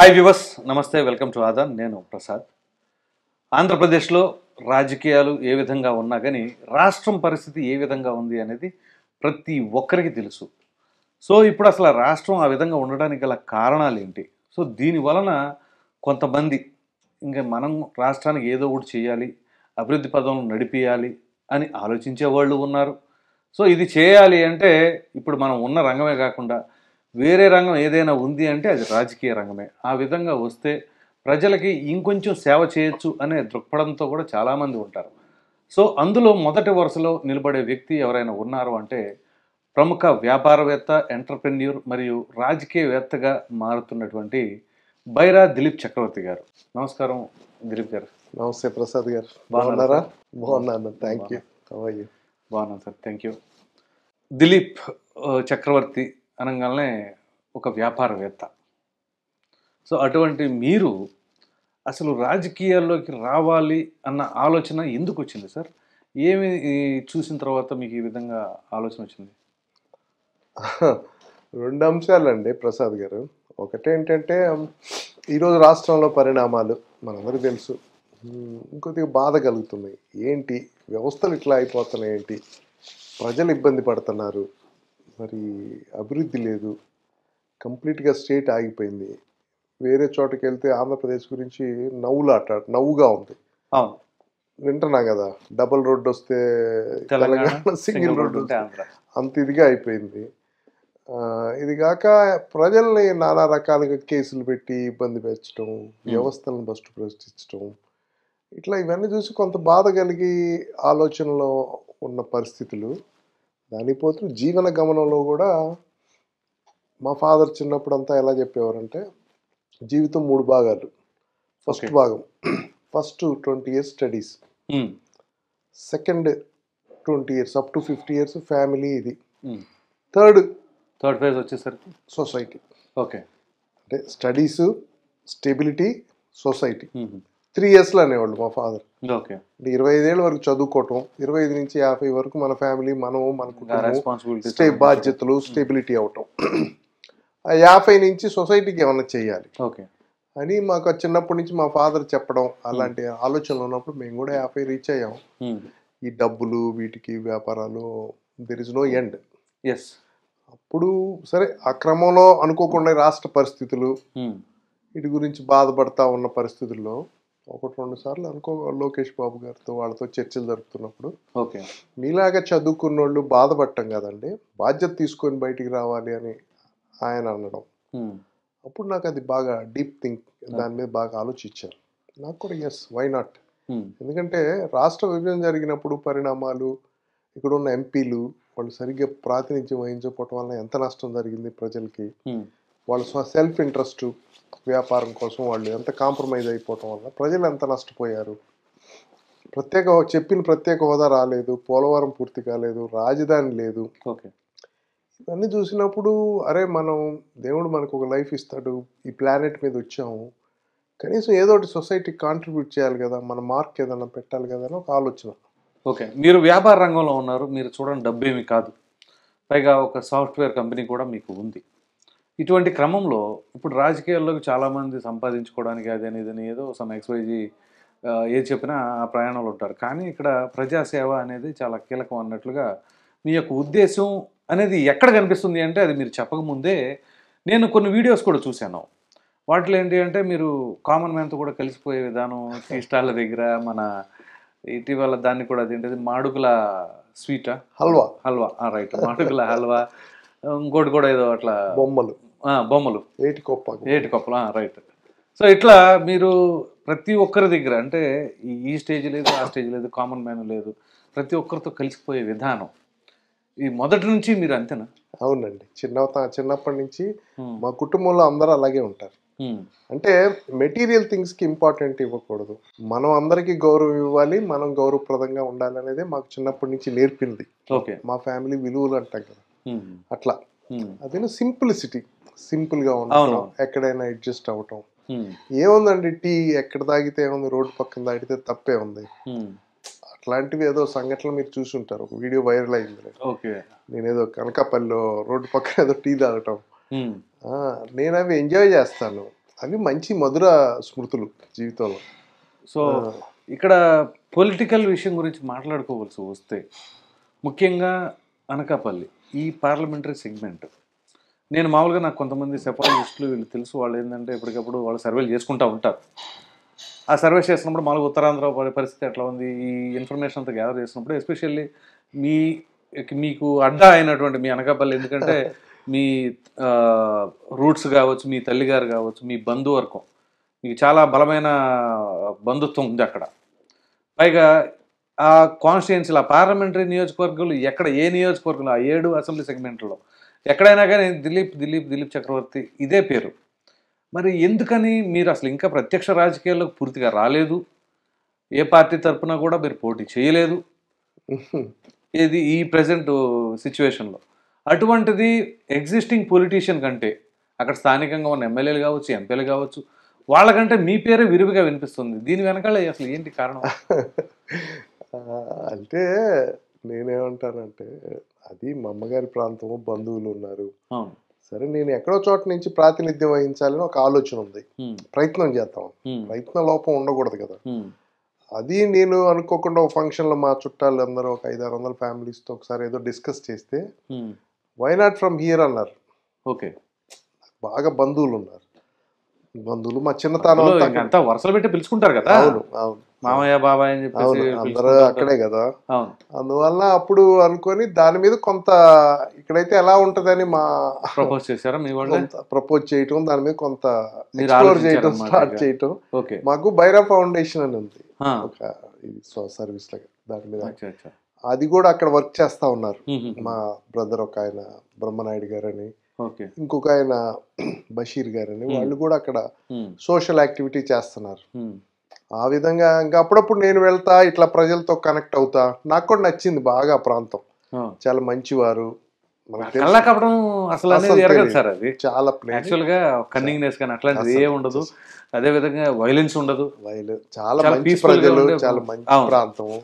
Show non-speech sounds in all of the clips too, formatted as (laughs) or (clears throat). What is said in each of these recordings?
Hi వివస్ నమస్తే welcome to Aadan నేను ప్రసాద్. ఆంధ్రప్రదేశ్లో రాజకీయాలు ఏ విధంగా ఉన్నా కానీ రాష్ట్రం పరిస్థితి ఏ విధంగా ఉంది అనేది ప్రతి ఒక్కరికి తెలుసు. సో ఇప్పుడు అసలు ఆ రాష్ట్రం ఆ విధంగా ఉండడానికి గల కారణాలు ఏంటి? సో దీని వలన కొంతమంది ఇంకా మనం రాష్ట్రానికి ఏదో ఒకటి చేయాలి అభివృద్ధి పదంలో నడిపియాలి అని ఆలోచించే వాళ్ళు ఉన్నారు. సో ఇది చేయాలి అంటే ఇప్పుడు మనం ఉన్న రంగమే కాకుండా వేరే రంగం ఏదైనా ఉంది అంటే అది రాజకీయ రంగమే. ఆ విధంగా వస్తే ప్రజలకి ఇంకొంచెం సేవ చేయొచ్చు అనే దృక్పథంతో కూడా చాలామంది ఉంటారు. సో అందులో మొదటి వరుసలో నిలబడే వ్యక్తి ఎవరైనా ఉన్నారు అంటే ప్రముఖ వ్యాపారవేత్త ఎంటర్ప్రెన్యూర్ మరియు రాజకీయవేత్తగా మారుతున్నటువంటి బైరా దిలీప్ చక్రవర్తి గారు. నమస్కారం దిలీప్ గారు. నమస్తే ప్రసాద్ గారు. బాగున్నారా? బాగున్నాను. థ్యాంక్ యూ బాగున్నాను. Sir. Thank you Dilip Chakravarthi అనగానే ఒక వ్యాపారవేత్త. సో అటువంటి మీరు అసలు రాజకీయాల్లోకి రావాలి అన్న ఆలోచన ఎందుకు వచ్చింది సార్? ఏమి చూసిన తర్వాత మీకు ఈ విధంగా ఆలోచన వచ్చింది? రెండు అంశాలండి ప్రసాద్ గారు. ఒకటేంటంటే ఈరోజు రాష్ట్రంలో పరిణామాలు మనందరికీ తెలుసు. ఇంకొద్దిగా బాధ కలుగుతున్నాయి ఏంటి? వ్యవస్థలు ఇట్లా అయిపోతున్నాయి ఏంటి? ప్రజలు ఇబ్బంది పడుతున్నారు. మరి అభివృద్ధి లేదు. కంప్లీట్గా స్టేట్ ఆగిపోయింది. వేరే చోటకి వెళ్తే ఆంధ్రప్రదేశ్ గురించి నవ్వులాట నవ్వుగా ఉంది. వింటున్నా కదా డబుల్ రోడ్ వస్తే తెలంగాణ సింగిల్ రోడ్ ఉంటే ఆంధ్ర. అంత ఇదిగా అయిపోయింది. ఇది కాక ప్రజల్ని నానా రకాలుగా కేసులు పెట్టి ఇబ్బంది పెంచడం వ్యవస్థలను ఫస్ట్ ప్రశ్నించడం ఇట్లా ఇవన్నీ చూసి కొంత బాధ కలిగి ఆలోచనలో ఉన్న పరిస్థితులు. దాని పోతూ జీవన గమనంలో కూడా మా ఫాదర్ చిన్నప్పుడు అంతా ఎలా చెప్పేవారంటే జీవితం మూడు భాగాలు. ఫస్ట్. భాగం first twenty years studies. Second twenty years up to fifty years family ఇది. థర్డ్ థర్డ్ ఫేజ్ వచ్చేసరికి? సొసైటీ. ఓకే. అంటే స్టడీస్ స్టెబిలిటీ సొసైటీ. త్రీ ఇయర్స్లో అనేవాళ్ళు మా ఫాదర్. ఓకే. అంటే ఇరవై ఐదేళ్ళ వరకు చదువుకోవటం ఇరవై ఐదు నుంచి యాభై వరకు మన ఫ్యామిలీ మనం మన కుటుంబం స్టే బాధ్యతలు స్టెబిలిటీ అవటం. యాభై నుంచి సొసైటీకి ఏమన్నా చేయాలి. ఓకే. అని మాకు చిన్నప్పటి నుంచి మా ఫాదర్ చెప్పడం అలాంటి ఆలోచనలు ఉన్నప్పుడు మేము కూడా యాభై రీచ్ అయ్యాం. ఈ డబ్బులు వీటికి వ్యాపారాలు there is no end yes అప్పుడు సరే ఆ క్రమంలో అనుకోకుండా రాష్ట్ర పరిస్థితులు వీటి గురించి బాధపడతా ఉన్న పరిస్థితుల్లో ఒకటి రెండు సార్లు అనుకో లోకేష్ బాబు గారితో వాళ్ళతో చర్చలు జరుపుతున్నప్పుడు. ఓకే. మీలాగా చదువుకున్న వాళ్ళు బాధపడటం కదండి. బాధ్యత తీసుకొని బయటికి రావాలి అని ఆయన అనడం. అప్పుడు నాకు అది బాగా డీప్ థింక్ దాని మీద బాగా ఆలోచించాను నాకు కూడా ఎస్ వై నాట్ ఎందుకంటే రాష్ట్ర విభజన జరిగినప్పుడు పరిణామాలు ఇక్కడ ఉన్న ఎంపీలు వాళ్ళు సరిగ్గా ప్రాతినిధ్యం వహించకపోవటం వల్ల ఎంత నష్టం జరిగింది ప్రజలకి? వాళ్ళ సెల్ఫ్ ఇంట్రెస్ట్ వ్యాపారం కోసం వాళ్ళు ఎంత కాంప్రమైజ్ అయిపోవటం వల్ల ప్రజలు ఎంత నష్టపోయారు? ప్రత్యేక చెప్పిన ప్రత్యేక హోదా రాలేదు పోలవరం పూర్తి కాలేదు రాజధాని లేదు. ఓకే. ఇవన్నీ చూసినప్పుడు అరే మనం దేవుడు మనకు ఒక లైఫ్ ఇస్తాడు ఈ ప్లానెట్ మీద వచ్చాము. కనీసం ఏదో ఒకటి సొసైటీకి కాంట్రిబ్యూట్ చేయాలి కదా మన మార్క్ ఏదైనా పెట్టాలి కదా అని ఒక ఆలోచన. ఓకే. మీరు వ్యాపార రంగంలో ఉన్నారు మీరు చూడండి డబ్బు ఏమి కాదు. పైగా ఒక సాఫ్ట్వేర్ కంపెనీ కూడా మీకు ఉంది. ఇటువంటి క్రమంలో ఇప్పుడు రాజకీయాల్లోకి చాలామంది సంపాదించుకోవడానికి అదని ఇదని ఏదో సమ్ ఎక్స్వైజీ ఏది చెప్పినా ఆ ప్రయాణంలో ఉంటారు. కానీ ఇక్కడ ప్రజాసేవ అనేది చాలా కీలకం అన్నట్లుగా మీ యొక్క ఉద్దేశం అనేది ఎక్కడ కనిపిస్తుంది అంటే అది మీరు చెప్పకముందే నేను కొన్ని వీడియోస్ కూడా చూశాను. వాటిలో ఏంటి అంటే మీరు కామన్ మ్యాన్తో కూడా కలిసిపోయే విధానం టీ స్టాళ్ళ దగ్గర మన ఇటీవల దాన్ని కూడా అదేంటిది మాడుగుల స్వీటా? హల్వా. హల్వా. రైట్. మాడుగుల హల్వా. ఇంకోటి కూడా ఏదో అట్లా బొమ్మలు. బొమ్మలు. ఏటి కొప్ప ఏటి కప్పులు రైట్. సో ఇట్లా మీరు ప్రతి ఒక్కరి దగ్గర అంటే ఈ స్టేజ్ లేదు ఆ స్టేజ్ లేదు కామన్ మ్యాన్ లేదు ప్రతి ఒక్కరితో కలిసిపోయే విధానం ఈ మొదటి నుంచి మీరు అంతేనా? అవునండి. చిన్న చిన్నప్పటి నుంచి మా కుటుంబంలో అందరూ అలాగే ఉంటారు. అంటే మెటీరియల్ థింగ్స్కి ఇంపార్టెంట్ ఇవ్వకూడదు. మనం అందరికీ గౌరవం ఇవ్వాలి మనం గౌరవప్రదంగా ఉండాలి అనేది మాకు చిన్నప్పటి నుంచి నేర్పింది. ఓకే. మా ఫ్యామిలీ విలువలు అంటాం కదా. అట్లా. అదేనా సింప్లిసిటీ? సింపుల్గా ఉండటం అవును. ఎక్కడైనా అడ్జస్ట్ అవ్వటం ఉమ్, ఏముందండి టీ ఎక్కడ తాగితే ఏముంది రోడ్డు పక్కన తాగితే తప్పే ఉంది. అట్లాంటివి ఏదో సంఘటనలు మీరు చూసి ఉంటారు వీడియో వైరల్ అయింది ఓకే. నేనేదో కనకాపల్లిలో రోడ్డు పక్కన ఏదో టీ తాగటం. నేను అవి ఎంజాయ్ చేస్తాను. అవి మంచి మధుర స్మృతులు జీవితంలో. సో ఇక్కడ పొలిటికల్ విషయం గురించి మాట్లాడుకోవాల్సి వస్తే ముఖ్యంగా అనకాపల్లి ఈ పార్లమెంటరీ సెగ్మెంట్. నేను మామూలుగా నాకు కొంతమంది సెపాలజిస్టులు వీళ్ళు తెలుసు వాళ్ళు ఏంటంటే ఎప్పటికప్పుడు వాళ్ళు సర్వేలు చేసుకుంటూ ఉంటారు. ఆ సర్వే చేసినప్పుడు మామూలుగా ఉత్తరాంధ్ర పరి- పరిస్థితి ఎట్లా ఉంది? ఈ ఇన్ఫర్మేషన్ అంతా గ్యాదర్ చేసినప్పుడు ఎస్పెషల్లీ మీ మీకు అడ్డా అయినటువంటి మీ అనకాపల్లి ఎందుకంటే (laughs) మీ రూట్స్ కావచ్చు మీ తల్లిగారు కావచ్చు మీ బంధువర్గం మీకు చాలా బలమైన బంధుత్వం ఉంది అక్కడ. పైగా ఆ కాన్స్టిట్యున్సీలు ఆ పార్లమెంటరీ నియోజకవర్గాలు ఎక్కడ ఏ నియోజకవర్గంలో ఆ ఏడు అసెంబ్లీ సెగ్మెంట్లో ఎక్కడైనా కానీ దిలీప్ దిలీప్ దిలీప్ చక్రవర్తి ఇదే పేరు. మరి ఎందుకని మీరు అసలు ఇంకా ప్రత్యక్ష రాజకీయాల్లోకి పూర్తిగా రాలేదు? ఏ పార్టీ తరఫున కూడా మీరు పోటీ చేయలేదు? ఇది ఈ ప్రజెంట్ సిచ్యువేషన్లో అటువంటిది ఎగ్జిస్టింగ్ పొలిటీషియన్ కంటే అక్కడ స్థానికంగా ఉన్న ఎమ్మెల్యేలు కావచ్చు ఎంపీలు కావచ్చు వాళ్ళకంటే మీ పేరే విరివిగా వినిపిస్తుంది. దీని వెనకాల అసలు ఏంటి కారణం? (laughs) అంటే నేనేమంటానంటే అది మా అమ్మగారి ప్రాంతము బంధువులు ఉన్నారు. సరే నేను ఎక్కడో చోట నుంచి ప్రాతినిధ్యం వహించాలని ఒక ఆలోచన ఉంది. ప్రయత్నం చేద్దాం. ప్రయత్న లోపం ఉండకూడదు కదా. అది నేను అనుకోకుండా ఒక ఫంక్షన్లో మా చుట్టాలు అందరూ ఒక ఐదు ఆరు వందల ఫ్యామిలీస్తో ఒకసారి ఏదో డిస్కస్ చేస్తే. వై నాట్ ఫ్రమ్ హియర్ అన్నారు. ఓకే. బాగా బంధువులు ఉన్నారు. బంధువులు మా చిన్నతనం వరుసలు పెట్టి పిలుచుకుంటారు కదా. అవును అవును. మామయ్య బాబాయ్ అని చెప్పేసి అందరూ. అక్కడే కదా. అవును. అందువల్ల అప్పుడు అనుకొని దాని మీద కొంత ఇక్కడైతే ఎలా ఉంటదని మా ప్రపోజ్ చేశారా మీ వాళ్ళు? ప్రపోజ్ చేయటం దాని మీద కొంత ఎక్స్ప్లోర్ చేయటం స్టార్ట్. (laughs) చేయటం. ఓకే. మాకు బైరా ఫౌండేషన్ అని ఉంది. ఒక సర్వీస్ లాగా దాని మీద. అది కూడా అక్కడ వర్క్ చేస్తా ఉన్నారు. మా బ్రదర్ ఒక ఆయన బ్రహ్మనాయుడు గారని ఓకే. ఇంకొక ఆయన (clears throat) బషీర్ గారని Hmm. వాళ్ళు కూడా అక్కడ సోషల్ యాక్టివిటీ చేస్తున్నారు. ఆ విధంగా ఇంకా అప్పుడప్పుడు నేను వెళ్తా ఇట్లా ప్రజలతో కనెక్ట్ అవుతా. నాకు కూడా నచ్చింది బాగా ఆ ప్రాంతం. చాలా మంచివారు. అసలు అనేది. సార్ అది. చాలా యాక్చువల్గా కన్నింగ్నెస్ కానీ అట్లాంటిది ఏ ఉండదు. అదే విధంగా వైలెన్స్ ఉండదు. చాలా మంచి ప్రజలు చాలా మంచి. ప్రాంతం.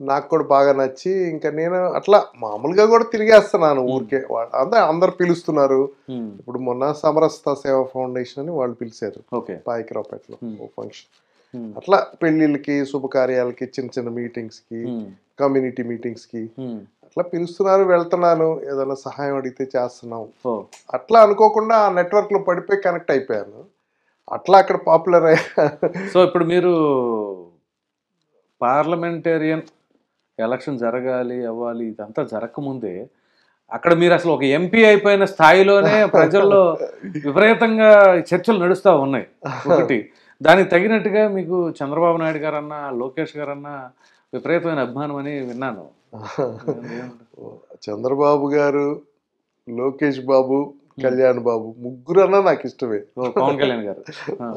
నాకు కూడా బాగా నచ్చి ఇంకా నేను అట్లా మామూలుగా కూడా తిరిగేస్తున్నాను ఊరికే. అంతా అందరు పిలుస్తున్నారు. ఇప్పుడు మొన్న సమరస్త సేవా ఫౌండేషన్ అని వాళ్ళు పిలిచారు. ఓకే. పాయకరావుపేటలో. ఓ ఫంక్షన్. అట్లా పెళ్ళిళ్ళకి శుభకార్యాలకి చిన్న చిన్న మీటింగ్స్కి కమ్యూనిటీ మీటింగ్స్కి అట్లా పిలుస్తున్నారు వెళ్తున్నాను ఏదైనా సహాయం అడిగితే చేస్తున్నాం. ఓ అట్లా అనుకోకుండా ఆ నెట్వర్క్లో పడిపోయి కనెక్ట్ అయిపోయాను. అట్లా అక్కడ పాపులర్ అయ్యా. సో ఇప్పుడు మీరు పార్లమెంటేరియన్ ఎలక్షన్ జరగాలి అవ్వాలి ఇదంతా జరగకముందే అక్కడ మీరు అసలు ఒక ఎంపీ అయిపోయిన స్థాయిలోనే ప్రజల్లో (laughs) విపరీతంగా చర్చలు నడుస్తూ ఉన్నాయి. ఒకటి. దానికి తగినట్టుగా మీకు చంద్రబాబు నాయుడు గారన్నా లోకేష్ గారన్నా విపరీతమైన అభిమానం అని విన్నాను. చంద్రబాబు గారు లోకేష్ బాబు కళ్యాణ్ బాబు ముగ్గురన్నా నాకు ఇష్టమే. పవన్ కళ్యాణ్ గారు.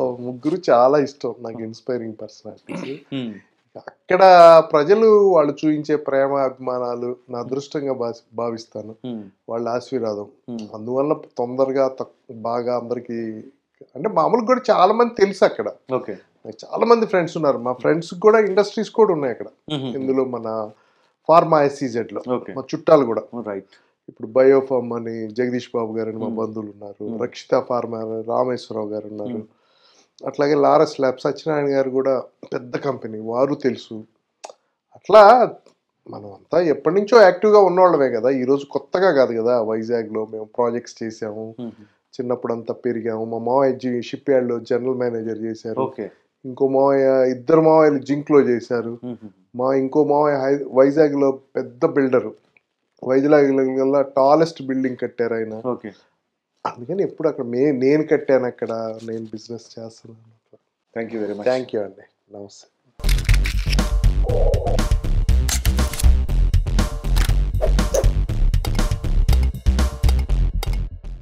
ముగ్గురు చాలా ఇష్టం నాకు ఇన్స్పైరింగ్ పర్సనాలిటీస్. (laughs) అక్కడ ప్రజలు వాళ్ళు చూపించే ప్రేమ అభిమానాలు నా అదృష్టంగా భావి- భావిస్తాను. వాళ్ళ ఆశీర్వాదం. అందువల్ల తొందరగా బాగా అందరికి అంటే మామూలుగా కూడా చాలా మంది తెలుసు అక్కడ. ఓకే. చాలా మంది ఫ్రెండ్స్ ఉన్నారు. మా ఫ్రెండ్స్ కూడా ఇండస్ట్రీస్ కూడా ఉన్నాయి అక్కడ. ఇందులో మన ఫార్మా ఎస్సీజెడ్లో ఓకే. మా చుట్టాలు కూడా. రైట్ ఇప్పుడు బయోఫార్మ్ అని జగదీష్ బాబు గారు అని మా. బంధువులు ఉన్నారు. రక్షిత ఫార్మా రామేశ్వరరావు గారు ఉన్నారు. అట్లాగే లారస్ ల్యాబ్ సత్యనారాయణ గారు కూడా పెద్ద కంపెనీ వారు తెలుసు. అట్లా మనం అంతా ఎప్పటి నుంచో యాక్టివ్గా ఉన్నవాళ్ళమే కదా. ఈ రోజు కొత్తగా కాదు కదా. వైజాగ్లో మేము ప్రాజెక్ట్స్ చేసాము. చిన్నప్పుడు అంతా పెరిగాము. మా మావయ్య షిప్ యార్డ్లో జనరల్ మేనేజర్ చేశారు. ఓకే. ఇంకో మావయ్య ఇద్దరు మావయ్యలు జింక్లో చేశారు. మా ఇంకో మావయ్య హై వైజాగ్లో పెద్ద బిల్డరు. వైజాగ్ టాలెస్ట్ బిల్డింగ్ కట్టారు ఆయన. ఓకే. అందుకని ఎప్పుడు అక్కడ మే నేను కట్టాను అక్కడ. నేను బిజినెస్ చేస్తున్నాను. Thank you very much thank you అండి. నమస్తే.